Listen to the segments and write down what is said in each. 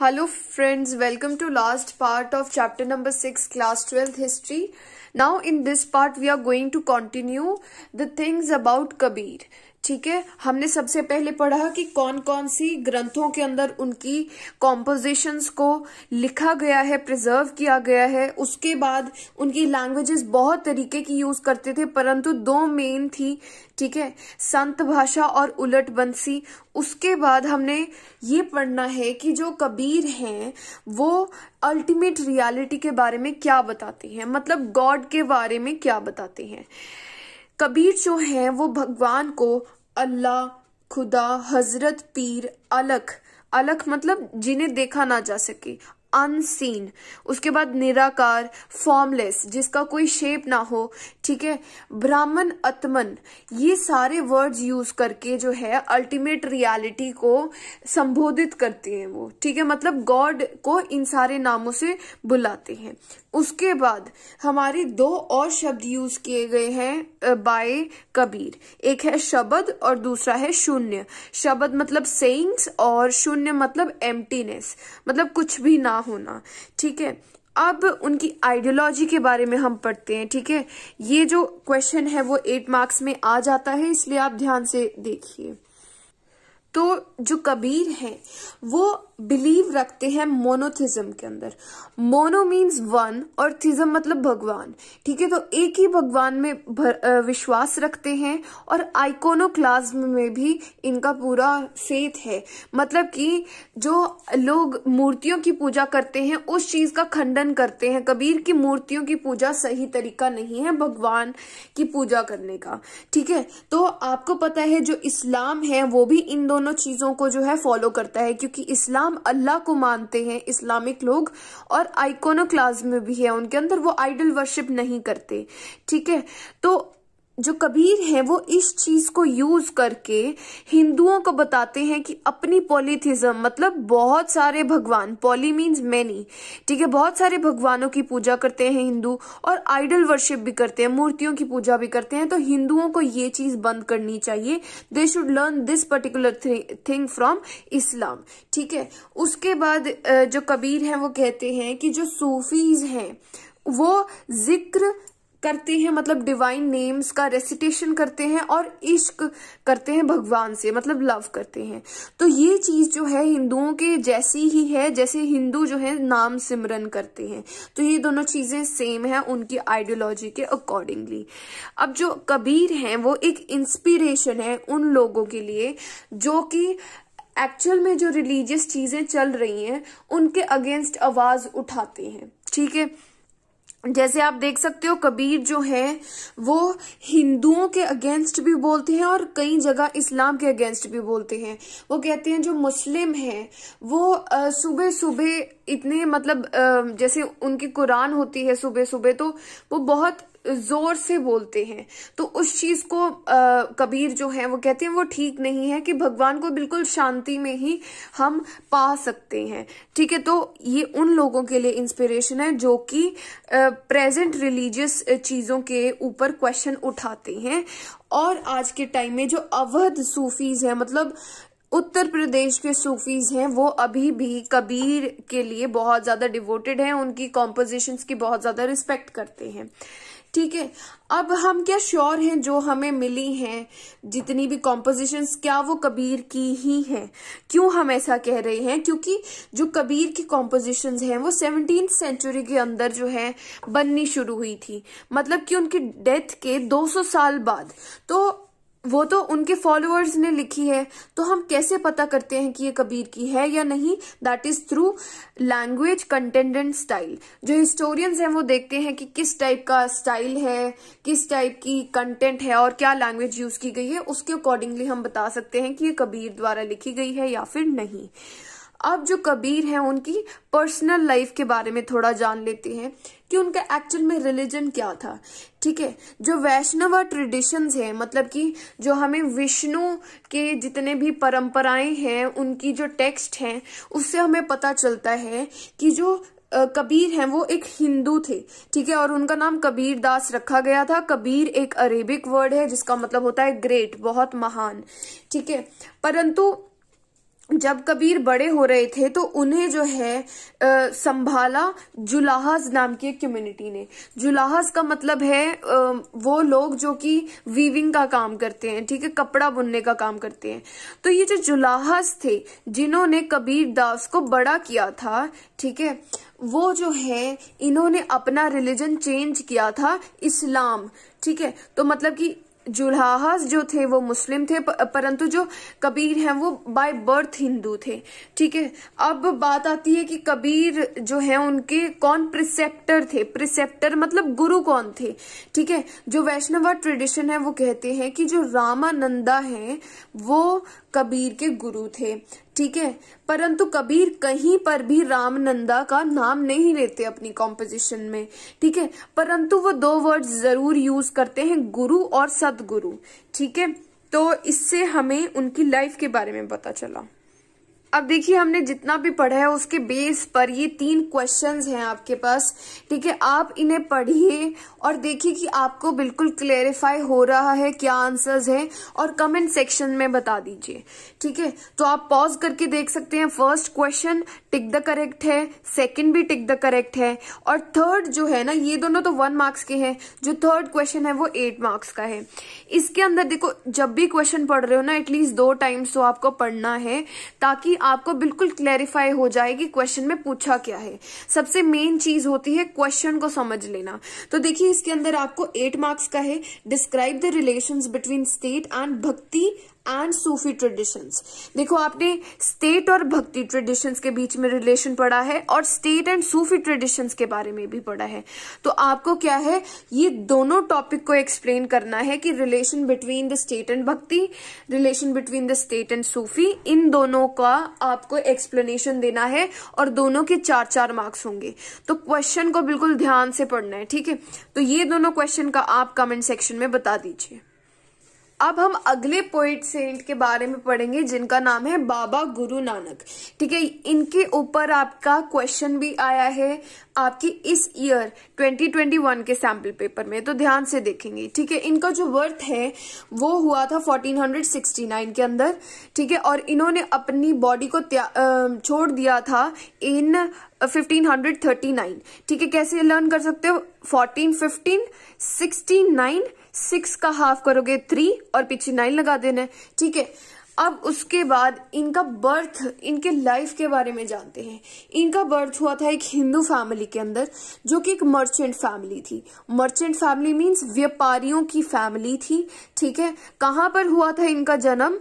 Hello friends, welcome to last part of chapter number 6 class 12 history. Now in this part we are going to continue the things about Kabir. ठीक है? हमने सबसे पहले पढ़ा कि कौन कौन सी ग्रंथों के अंदर उनकी कॉम्पोजिशंस को लिखा गया है प्रिजर्व किया गया है। उसके बाद उनकी लैंग्वेजेस बहुत तरीके की यूज़ करते थे, परंतु दो मेन थी, ठीक है? संत भाषा और उलट बंसी। उसके बाद हमने ये पढ़ना है कि जो कबीर हैं, वो अल्टीमेट रियलिटी के बारे में क्या बताते हैं? मतलब गॉड के बारे में क्या बताते हैं? कबीर जो है, वो भगवान को अल्लाह खुदा हज़रत पीर अलख। अलख मतलब जिन्हें देखा ना जा सके। अनसीन उसके बाद निराकार फॉर्मलेस जिसका कोई शेप ना हो, ठीक है? ब्राह्मण अतमन ये सारे वर्ड्स यूज़ करके जो है अल्टीमेट रियलिटी को संबोधित करते हैं वो, ठीक है? मतलब गॉड को इन सारे नामों से बुलाते हैं। उसके बाद हमारे दो और शब्द यूज़ किए गए हैं बाय कबीर। एक है शब्द और दूसरा है शून्य। शब्द मतलब सेइंग्स और शून्य मतलब एम्प्टीनेस मतलब कुछ भी ना होना, ठीक है? अब उनकी आइडियोलॉजी के बारे में हम पढ़ते हैं, ठीक है? ये जो क्वेश्चन है वो एट मार्क्स में आ जाता है, इसलिए आप ध्यान से देखिए। तो जो कबीर हैं वो बिलीव रखते हैं मोनोथिज्म के अंदर। मोनो मीन्स वन और थिज्म मतलब भगवान। ठीक है तो एक ही भगवान में भर, विश्वास रखते हैं और आइकोनोक्लाज्म में भी इनका पूरा फेथ है। मतलब कि जो लोग मूर्तियों की पूजा करते हैं उस चीज़ का खंडन करते हैं। कबीर की मूर्तियों की पूजा सही तरीका नहीं है भगवान की पूजा करने का। ठीक है तो आपको पता है जो इस्लाम है वो भी इन दोनों चीज़ों को जो है फॉलो करता है, क्योंकि इस्लाम अल्लाह को मानते हैं, इस्लामिक लोग, और आइकोनोक्लाज में भी है उनके अंदर, वो आइडल वर्शिप नहीं करते। ठीक है? तो जो कबीर हैं, वो इस चीज़ को यूज़ करके हिंदुओं को बताते हैं कि अपनी पॉलीथिज्म मतलब बहुत सारे भगवान, पॉली मीन्स मैनी ठीक है, बहुत सारे भगवानों की पूजा करते हैं हिंदू और आइडल वर्शिप भी करते हैं, मूर्तियों की पूजा भी करते हैं तो हिंदुओं को ये चीज़ बंद करनी चाहिए। They should learn this particular thing from Islam ठीक है। उसके बाद जो कबीर हैं, वो कहते हैं कि जो सूफीज हैं, वो ज़िक्र करते हैं मतलब डिवाइन नेम्स का रेसिटेशन करते हैं और इश्क करते हैं भगवान से मतलब लव करते हैं। तो ये चीज़ जो है, हिंदुओं के जैसी ही है, जैसे हिंदू जो है नाम सिमरन करते हैं। तो ये दोनों चीज़ें सेम है उनकी आइडियोलॉजी के अकॉर्डिंगली अब जो कबीर हैं, वो एक इंस्पिरेशन है उन लोगों के लिए, जो कि एक्चुअल में जो रिलीजियस चीज़ें चल रही हैं, उनके अगेंस्ट आवाज़ उठाते हैं। ठीक है? जैसे आप देख सकते हो, कबीर जो है, वो हिंदुओं के अगेंस्ट भी बोलते हैं और कई जगह इस्लाम के अगेंस्ट भी बोलते हैं। वो कहते हैं, जो मुस्लिम हैं, वो सुबह सुबह इतने मतलब जैसे उनकी कुरान होती है सुबह सुबह तो वो बहुत ज़ोर से बोलते हैं। तो उस चीज़ को आ, कबीर जो है वो कहते हैं वो ठीक नहीं है कि भगवान को बिल्कुल शांति में ही हम पा सकते हैं। ठीक है तो ये उन लोगों के लिए इंस्पिरेशन है जो कि प्रेजेंट रिलीजियस चीज़ों के ऊपर क्वेश्चन उठाते हैं। और आज के टाइम में जो अवध सूफीज है मतलब उत्तर प्रदेश के सूफीज हैं वो अभी भी कबीर के लिए बहुत ज़्यादा डिवोटेड हैं उनकी कॉम्पोजिशंस की बहुत ज़्यादा रिस्पेक्ट करते हैं। ठीक है? अब हम क्या श्योर हैं जो हमें मिली हैं? जितनी भी कॉम्पोजिशंस क्या वो कबीर की ही हैं? क्यों हम ऐसा कह रहे हैं? क्योंकि जो कबीर की कॉम्पोजिशंस हैं, वो सेवनटीन सेंचुरी के अंदर जो है, बननी शुरू हुई थी। मतलब कि उनकी डेथ के 200 साल बाद। तो वो तो उनके फॉलोअर्स ने लिखी है तो हम कैसे पता करते हैं कि ये कबीर की है या नहीं? That is through language content and style जो हिस्टोरियंस हैं वो देखते हैं कि किस टाइप का स्टाइल है, किस टाइप की कंटेंट है और क्या लैंग्वेज यूज़ की गई है, उसके अकॉर्डिंगली हम बता सकते हैं कि ये कबीर द्वारा लिखी गई है या फिर नहीं। अब जो कबीर हैं, उनकी पर्सनल लाइफ के बारे में थोड़ा जान लेते हैं कि उनका एक्चुअल में रिलीजन क्या था। ठीक है? जो वैष्णव ट्रेडिशंस है मतलब कि जो हमें विष्णु के जितने भी परंपराएँ हैं, उनकी जो टेक्स्ट हैं, उससे हमें पता चलता है कि जो कबीर हैं, वो एक हिंदू थे। ठीक है? और उनका नाम कबीर दास रखा गया था। कबीर एक अरेबिक वर्ड है, जिसका मतलब होता है ग्रेट बहुत महान। ठीक है? परंतु जब कबीर बड़े हो रहे थे तो उन्हें जो है आ, संभाला जुलाहज नाम की एक कम्युनिटी ने। जुलाहज का मतलब है आ, वो लोग जो कि वीविंग का काम करते हैं ठीक है कपड़ा बुनने का काम करते हैं। तो ये जो जुलाहज थे जिन्होंने कबीर दास को बड़ा किया था ठीक है वो जो है इन्होंने अपना रिलीजन चेंज किया था इस्लाम ठीक है तो मतलब कि जुल्हाज जो थे वो मुस्लिम थे परंतु जो कबीर हैं वो बाय बर्थ हिंदू थे। ठीक है? अब बात आती है कि कबीर जो है उनके कौन प्रिसेप्टर थे? प्रिसेप्टर मतलब गुरु कौन थे? ठीक है? जो वैष्णव ट्रेडिशन है वो कहते हैं कि जो रामानंदा है वो कबीर के गुरु थे। ठीक है, परंतु कबीर कहीं पर भी रामनंदा का नाम नहीं लेते अपनी कॉम्पोजिशन में, ठीक है? परंतु वो दो वर्ड्स ज़रूर यूज़ करते हैं, गुरु और सदगुरु, ठीक है? तो इससे हमें उनकी लाइफ के बारे में पता चला। अब देखिए, हमने जितना भी पढ़ा है, उसके बेस पर ये तीन क्वेश्चंस हैं आपके पास। ठीक है, आप इन्हें पढ़िए और देखिए कि आपको बिल्कुल क्लेरिफाई हो रहा है क्या आंसर्स हैं और कमेंट सेक्शन में बता दीजिए। ठीक है तो आप पॉज करके देख सकते हैं। First question tick the correct है। सेकंड भी टिक द करेक्ट है। और थर्ड जो है ना, ये दोनों तो वन मार्क्स के हैं। जो थर्ड क्वेश्चन है, वो एट मार्क्स का है। इसके अंदर देखो, जब भी क्वेश्चन पढ़ रहे हो ना एटलीस्ट दो टाइम्स तो आपको पढ़ना है, ताकि आपको बिल्कुल क्लैरिफाई हो जाएगी क्वेश्चन में पूछा क्या है। सबसे मेन चीज़ होती है क्वेश्चन को समझ लेना। तो देखिए, इसके अंदर आपको एट मार्क्स का है। Describe the relation between state and bhakti and Sufi traditions देखो, आपने स्टेट और भक्ति ट्रेडिशंस के बीच में रिलेशन पढ़ा है और स्टेट एंड सूफी ट्रेडिशंस के बारे में भी पढ़ा है। तो आपको क्या है, ये दोनों टॉपिक को एक्सप्लेन करना है कि relation between the state and bhakti relation between the state and Sufi इन दोनों का आपको एक्सप्लेनेशन देना है और दोनों के चार चार मार्क्स होंगे। तो क्वेश्चन को बिल्कुल ध्यान से पढ़ना है, ठीक है? तो ये दोनों क्वेश्चन का आप कमेंट सेक्शन में बता दीजिए। अब हम अगले पोइट सेंट के बारे में पढ़ेंगे, जिनका नाम है बाबा गुरु नानक। ठीक है, इनके ऊपर आपका क्वेश्चन भी आया है, आपकी इस ईयर 2021 के सैंपल पेपर में। तो ध्यान से देखेंगे, ठीक है? इनका जो वर्थ है, वो हुआ था 1469 के अंदर, ठीक है? और इन्होंने अपनी बॉडी को छोड़ दिया था इन 1539 ठीक है, कैसे लर्न कर सकते हो? 14 15 69 सिक्स का हाफ़ करोगे थ्री और पीछे नाइन लगा देना है, ठीक है? अब उसके बाद इनका बर्थ इनके लाइफ के बारे में जानते हैं। इनका बर्थ हुआ था एक हिंदू फैमिली के अंदर, जो कि एक मर्चेंट फैमिली थी। मर्चेंट फैमिली मींस व्यापारियों की फैमिली थी, ठीक है? कहाँ पर हुआ था इनका जन्म?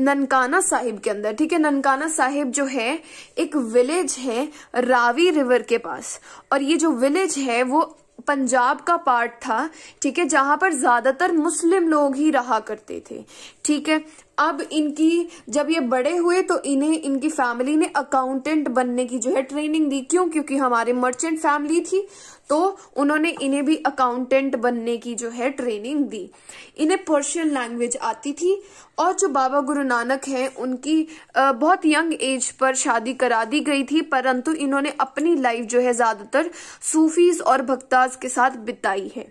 ननकाना साहिब के अंदर, ठीक है? ननकाना साहिब जो है, एक विलेज है, रावी रिवर के पास। और ये जो विलेज है, वो पंजाब का पार्ट था, ठीक है, जहाँ पर ज़्यादातर मुस्लिम लोग ही रहा करते थे, ठीक है? अब इनकी, जब ये बड़े हुए तो इन्हें, इनकी फैमिली ने अकाउंटेंट बनने की जो है ट्रेनिंग दी। क्यों? क्योंकि हमारे मर्चेंट फैमिली थी तो उन्होंने इन्हें भी अकाउंटेंट बनने की जो है ट्रेनिंग दी। इन्हें पर्शियन लैंग्वेज आती थी, और जो बाबा गुरु नानक हैं, उनकी बहुत यंग एज पर शादी करा दी गई थी, परंतु इन्होंने अपनी लाइफ जो है ज़्यादातर सूफीज और भक्ताज के साथ बिताई है।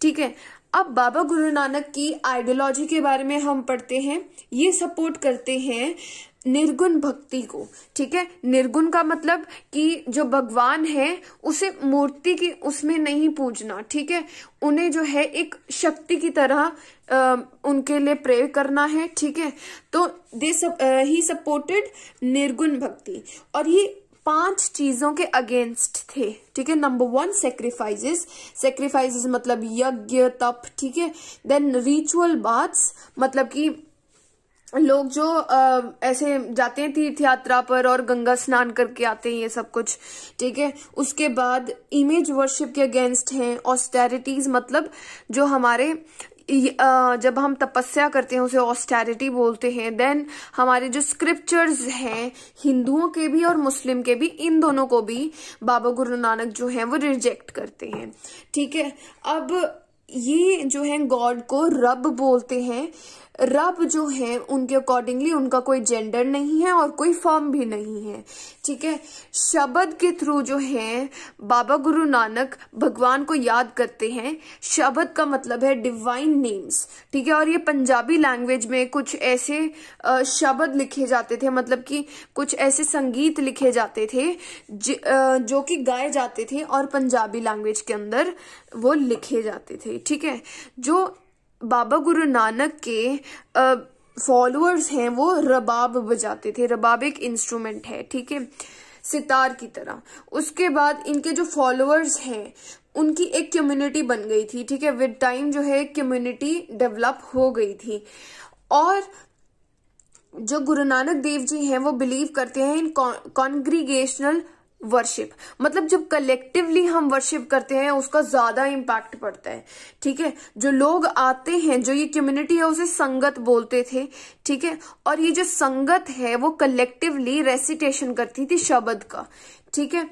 ठीक है? अब बाबा गुरु नानक की आइडियोलॉजी के बारे में हम पढ़ते हैं। ये सपोर्ट करते हैं निर्गुण भक्ति को ठीक है? निर्गुण का मतलब कि जो भगवान है उसे मूर्ति की उसमें नहीं पूजना ठीक है? उन्हें जो है एक शक्ति की तरह आ, उनके लिए प्रे करना है ठीक है? तो दे सब ही सपोर्टेड निर्गुण भक्ति। और ये पाँच चीज़ों के अगेंस्ट थे ठीक है? नंबर वन सेक्रीफाइजेस सेक्रीफाइसेस मतलब यज्ञ तप ठीक है? देन रिचुअल बाथ्स मतलब कि लोग जो आ, ऐसे जाते हैं तीर्थ यात्रा पर और गंगा स्नान करके आते हैं ये सब कुछ ठीक है? उसके बाद इमेज वर्शिप के अगेंस्ट हैं ऑस्टेरिटीज मतलब जो हमारे जब हम तपस्या करते हैं, उसे ऑस्टेरिटी बोलते हैं देन हमारे जो स्क्रिप्चर्स हैं, हिंदुओं के भी और मुस्लिम के भी, इन दोनों को भी बाबा गुरु नानक जो हैं, वो रिजेक्ट करते हैं। ठीक है? अब ये जो है गॉड को रब बोलते हैं। रब जो है, उनके अकॉर्डिंगली उनका कोई जेंडर नहीं है और कोई फॉर्म भी नहीं है। ठीक है? शब्द के थ्रू जो है, बाबा गुरु नानक भगवान को याद करते हैं। शब्द का मतलब है डिवाइन नेम्स ठीक है? और ये पंजाबी लैंग्वेज में कुछ ऐसे शब्द लिखे जाते थे मतलब कि कुछ ऐसे संगीत लिखे जाते थे, जो कि गाए जाते थे और पंजाबी लैंग्वेज के अंदर वो लिखे जाते थे। ठीक है? जो बाबा गुरु नानक के फॉलोअर्स हैं, वो रबाब बजाते थे। रबाब एक इंस्ट्रूमेंट है, ठीक है? सितार की तरह। उसके बाद इनके जो फॉलोअर्स हैं, उनकी एक कम्युनिटी बन गई थी, ठीक है? विद टाइम जो है कम्युनिटी डेवलप हो गई थी। और जो गुरु नानक देव जी हैं, वो बिलीव करते हैं इन कॉन्ग्रीगेशनल वर्शिप मतलब जब कलेक्टिवली हम वर्शिप करते हैं, उसका ज़्यादा इम्पैक्ट पड़ता है। ठीक है? जो लोग आते हैं, जो ये कम्युनिटी है, उसे संगत बोलते थे। ठीक है? और ये जो संगत है, वो कलेक्टिवली रेसिटेशन करती थी शब्द का। ठीक है?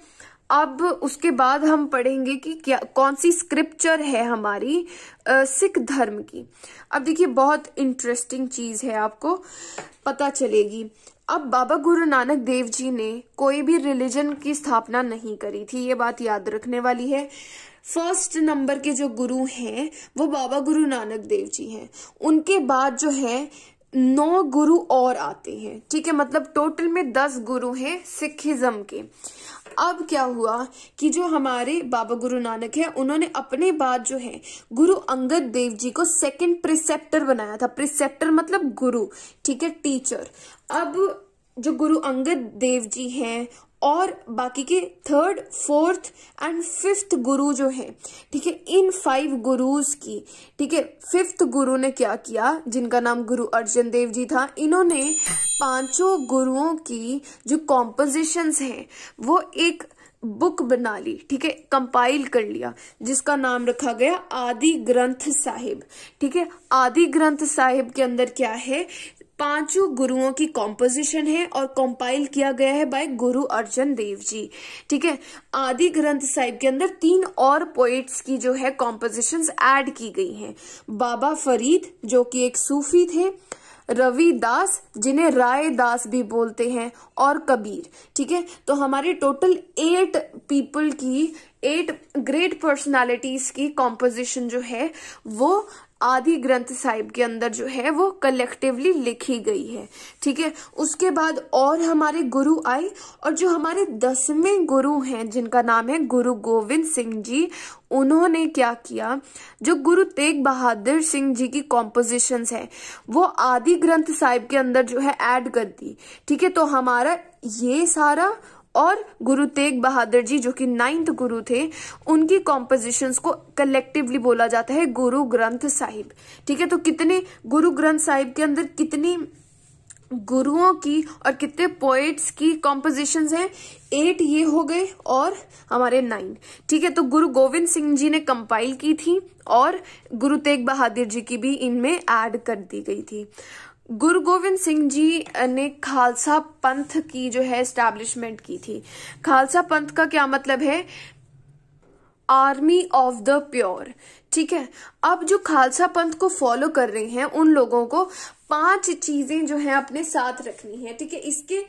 अब उसके बाद हम पढ़ेंगे कि क्या, कौन सी स्क्रिप्चर है हमारी सिख धर्म की। अब देखिए, बहुत इंटरेस्टिंग चीज़ है आपको, पता चलेगी। अब बाबा गुरु नानक देव जी ने कोई भी रिलीजन की स्थापना नहीं करी थी, ये बात याद रखने वाली है। फ़र्स्ट नंबर के जो गुरु हैं, वो बाबा गुरु नानक देव जी हैं। उनके बाद जो है नौ गुरु और आते हैं। ठीक है मतलब टोटल में दस गुरु हैं सिखिज्म के। अब क्या हुआ कि जो हमारे बाबा गुरु नानक है, उन्होंने अपने बाद जो है, गुरु अंगद देव जी को सेकंड प्रिसेप्टर बनाया था। प्रिसेप्टर मतलब गुरु, ठीक है टीचर अब जो गुरु अंगद देव जी हैं और बाकी के थर्ड फोर्थ एंड फिफ्थ गुरु जो है, ठीक है, इन फाइव गुरुज की, ठीक है फिफ्थ गुरु ने क्या किया, जिनका नाम गुरु अर्जन देव जी था, इन्होंने पाँचों गुरुओं की जो कॉम्पोजिशंस हैं, वो एक बुक बना ली, ठीक है कंपाइल कर लिया, जिसका नाम रखा गया आदि ग्रंथ साहिब, ठीक है, आदि ग्रंथ साहिब के अंदर क्या है पाँचों गुरुओं की कॉम्पोजिशन है और कंपाइल किया गया है बाय गुरु अर्जन देव जी। ठीक है? आदि ग्रंथ साहिब के अंदर तीन और पोइट्स की जो है कॉम्पोजिशन ऐड की गई हैं। बाबा फरीद, जो कि एक सूफी थे, रवि दास, जिन्हें राय दास भी बोलते हैं, और कबीर। ठीक है? तो हमारे टोटल एट पीपल की एट ग्रेट पर्सनालिटीज की कॉम्पोजिशन जो है, वो आदि ग्रंथ साहिब के अंदर जो है वो कलेक्टिवली लिखी गई है। ठीक है? उसके बाद और हमारे गुरु आए और जो हमारे दसवें गुरु हैं, जिनका नाम है गुरु गोविंद सिंह जी, उन्होंने क्या किया? जो गुरु तेग बहादुर सिंह जी की कॉम्पोजिशंस है, वो आदि ग्रंथ साहिब के अंदर जो है ऐड कर दी। ठीक है? तो हमारा ये सारा और गुरु तेग बहादुर जी, जो कि नाइन्थ गुरु थे, उनकी कॉम्पोजिशंस को कलेक्टिवली बोला जाता है गुरु ग्रंथ साहिब। ठीक है तो कितने गुरु ग्रंथ साहिब के अंदर कितनी गुरुओं की और कितने पोएट्स की कॉम्पोजिशंस हैं? एट ये हो गए और हमारे नाइन ठीक है तो गुरु गोविंद सिंह जी ने कंपाइल की थी और गुरु तेग बहादुर जी की भी इनमें ऐड कर दी गई थी। गुरु गोविंद सिंह जी ने खालसा पंथ की जो है एस्टैब्लिशमेंट की थी। खालसा पंथ का क्या मतलब है? आर्मी ऑफ़ द प्योर ठीक है? अब जो खालसा पंथ को फॉलो कर रहे हैं, उन लोगों को पाँच चीज़ें जो है अपने साथ रखनी है। ठीक है? इसके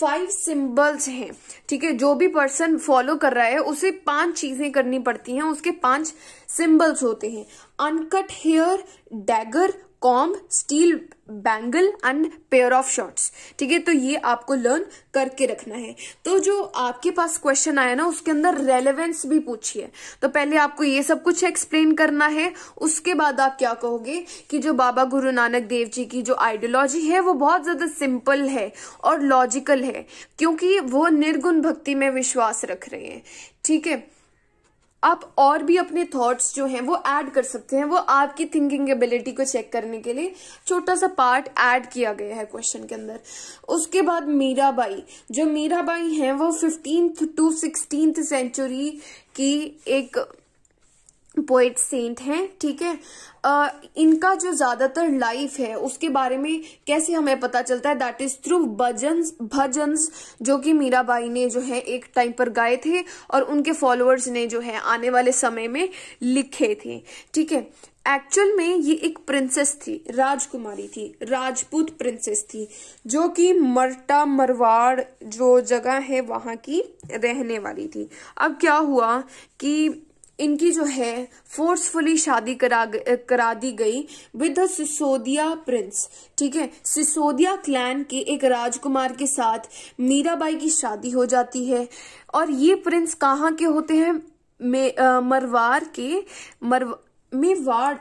फाइव सिंबल्स हैं। ठीक है? जो भी पर्सन फॉलो कर रहा है, उसे पाँच चीज़ें करनी पड़ती हैं। उसके पाँच सिंबल्स होते हैं। Uncut hair dagger comb steel, bangle and pair of shorts ठीक है तो ये आपको लर्न करके रखना है। तो जो आपके पास क्वेश्चन आया ना, उसके अंदर रेलेवेंस भी पूछिए। तो पहले आपको ये सब कुछ एक्सप्लेन करना है, उसके बाद आप क्या कहोगे कि जो बाबा गुरु नानक देव जी की जो आइडियोलॉजी है, वो बहुत ज़्यादा सिंपल है और लॉजिकल है, क्योंकि वो निर्गुण भक्ति में विश्वास रख रहे हैं। ठीक है आप और भी अपने थॉट्स जो हैं, वो ऐड कर सकते हैं, वो आपकी थिंकिंग एबिलिटी को चेक करने के लिए छोटा सा पार्ट ऐड किया गया है क्वेश्चन के अंदर। उसके बाद मीराबाई। जो मीराबाई हैं, वो फिफ्टींथ टू सिक्सटींथ सेंचुरी की एक पोएट सेंट हैं ठीक है? आ, इनका जो ज़्यादातर लाइफ है उसके बारे में कैसे हमें पता चलता है? That is through bhajans bhajans जो कि मीराबाई ने जो है एक टाइम पर गाए थे और उनके फॉलोअर्स ने जो है आने वाले समय में लिखे थे ठीक है? एक्चुअल में ये एक प्रिंसेस थी राजकुमारी थी राजपूत प्रिंसेस थी जो कि मरटा मरवाड़ जो जगह है वहाँ की रहने वाली थी। अब क्या हुआ कि इनकी जो है फोर्सफुली शादी करा करा दी गई विद सिसोदिया प्रिंस ठीक है? सिसोदिया क्लैन के एक राजकुमार के साथ मीराबाई की शादी हो जाती है। और ये प्रिंस कहाँ के होते हैं? मरवार के मर मेवाड़,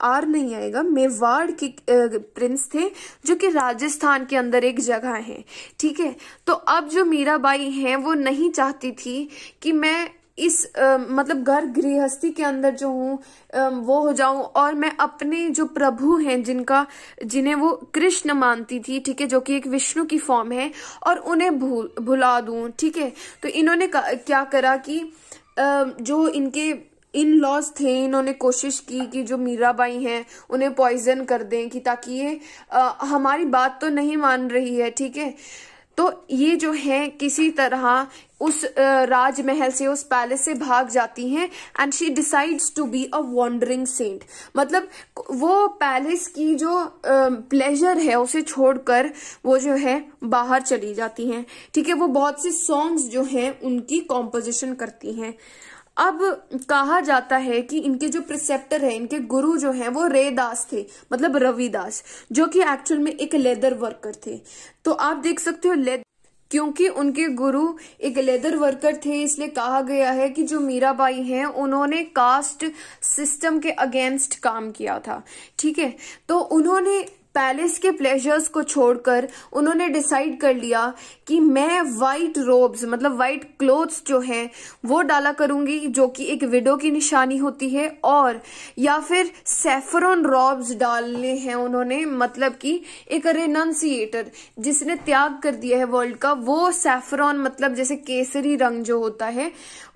आर नहीं आएगा, मेवाड़ के प्रिंस थे, जो कि राजस्थान के अंदर एक जगह है, ठीक है? तो अब जो मीराबाई हैं, वो नहीं चाहती थी कि मैं इस आ, मतलब घर गृहस्थी के अंदर जो हूँ वो हो जाऊँ और मैं अपने जो प्रभु हैं जिनका जिन्हें वो कृष्ण मानती थी ठीक है जो कि एक विष्णु की फॉर्म है और उन्हें भूल भुला दूँ ठीक है। तो इन्होंने क्या करा कि आ, जो इनके इन लॉज थे इन्होंने कोशिश की कि जो मीराबाई हैं उन्हें पॉइजन कर दें कि ताकि ये आ, हमारी बात तो नहीं मान रही है ठीक है। तो ये जो है किसी तरह उस राजमहल से, उस पैलेस से भाग जाती हैं and she decides to be a wandering saint मतलब वो पैलेस की जो प्लेजर है, उसे छोड़कर वो जो है, बाहर चली जाती हैं। ठीक है, वो बहुत से सॉन्ग्स जो हैं, उनकी कॉम्पोजिशन करती हैं। अब कहा जाता है कि इनके जो प्रिसेप्टर है, इनके गुरु जो हैं, वो रेदास थे मतलब रविदास, जो कि एक्चुअल में एक लेदर वर्कर थे। तो आप देख सकते हो लेदर क्योंकि उनके गुरु एक लेदर वर्कर थे, इसलिए कहा गया है कि जो मीराबाई हैं, उन्होंने कास्ट सिस्टम के अगेंस्ट काम किया था। ठीक है? तो उन्होंने पैलेस के प्लेजर्स को छोड़कर उन्होंने डिसाइड कर लिया कि मैं वाइट रोब्स मतलब वाइट क्लोथ्स जो हैं, वो डाला करूँगी जो कि एक विडो की निशानी होती है और या फिर सेफरन रॉब्स डालने हैं उन्होंने मतलब कि एक रेनंसिएटर जिसने त्याग कर दिया है वर्ल्ड का, वो सेफरॉन मतलब जैसे केसरी रंग जो होता है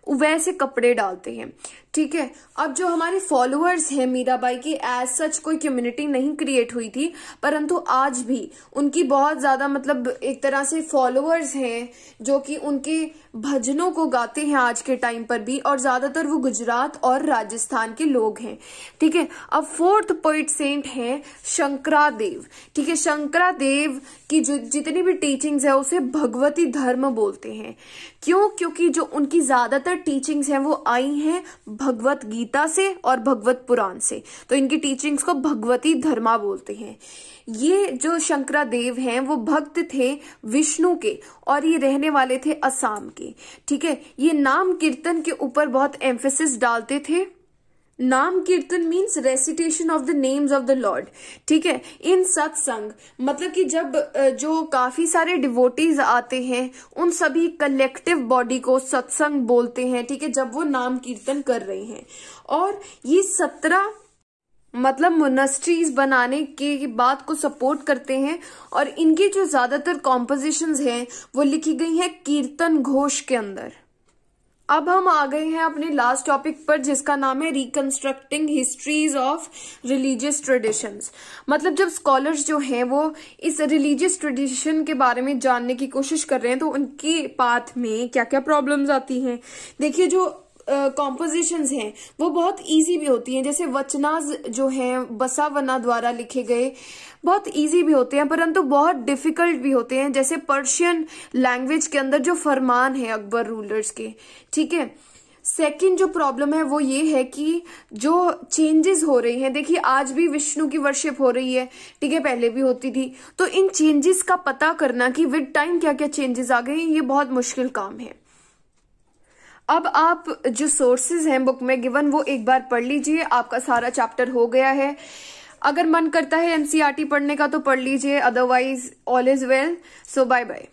वैसे कपड़े डालते हैं। ठीक है? अब जो हमारे फॉलोअर्स हैं मीराबाई की एज सच कोई कम्युनिटी नहीं क्रिएट हुई थी, परंतु आज भी उनकी बहुत ज़्यादा मतलब एक तरह से फॉलोअर्स हैं, जो कि उनके भजनों को गाते हैं आज के टाइम पर भी, और ज़्यादातर वो गुजरात और राजस्थान के लोग हैं। ठीक है? अब फोर्थ पोइट सेंट है शंकरा देव ठीक है? शंकरा देव की जो जितनी भी टीचिंग्स है, उसे भगवती धर्म बोलते हैं। क्यों? क्योंकि जो उनकी ज़्यादातर टीचिंग्स हैं, वो आई हैं भगवत गीता से और भगवत पुराण से। तो इनकी टीचिंग्स को भगवती धर्मा बोलते हैं। ये जो शंकरा देव हैं, वो भक्त थे विष्णु के और ये रहने वाले थे असम के। ठीक है? ये नाम कीर्तन के ऊपर बहुत एम्फेसिस डालते थे। नाम kirtan means recitation of the names of the lord ठीक है? इन सत्संग मतलब कि जब जो काफ़ी सारे डिवोटीज आते हैं, उन सभी कलेक्टिव बॉडी को सत्संग बोलते हैं, ठीक है? जब वो नाम कीर्तन कर रहे हैं। और ये सत्रह मतलब मोनस्ट्रीज बनाने के बात को सपोर्ट करते हैं, और इनकी जो ज़्यादातर कॉम्पोजिशंस हैं, वो लिखी गई हैं कीर्तन घोष के अंदर। अब हम आ गए हैं अपने लास्ट टॉपिक पर, जिसका नाम है reconstructing histories of religious traditions मतलब जब स्कॉलर्स जो हैं, वो इस रिलीजियस ट्रेडिशन के बारे में जानने की कोशिश कर रहे हैं तो उनके पाथ में क्या क्या प्रॉब्लम्स आती हैं? देखिए, जो कॉम्पोजिशंस हैं, वो बहुत इजी भी होती हैं, जैसे वचनाज जो हैं, बसावना द्वारा लिखे गए, बहुत इजी भी होते हैं, परंतु बहुत डिफ़िकल्ट भी होते हैं, जैसे पर्शियन लैंग्वेज के अंदर जो फरमान है अकबर रूलर्स के, ठीक है? सेकंड जो प्रॉब्लम है, वो ये है कि जो चेंजेस हो रही हैं, देखिए, आज भी विष्णु की वर्शिप हो रही है, ठीक है, पहले भी होती थी तो इन चेंजेस का पता करना कि विद टाइम क्या क्या चेंजेस आ गए, ये बहुत मुश्किल काम है। अब आप जो सोर्सेज हैं बुक में गिवन वो एक बार पढ़ लीजिए, आपका सारा चैप्टर हो गया है। अगर मन करता है एनसीईआरटी पढ़ने का तो पढ़ लीजिए otherwise all is well so bye bye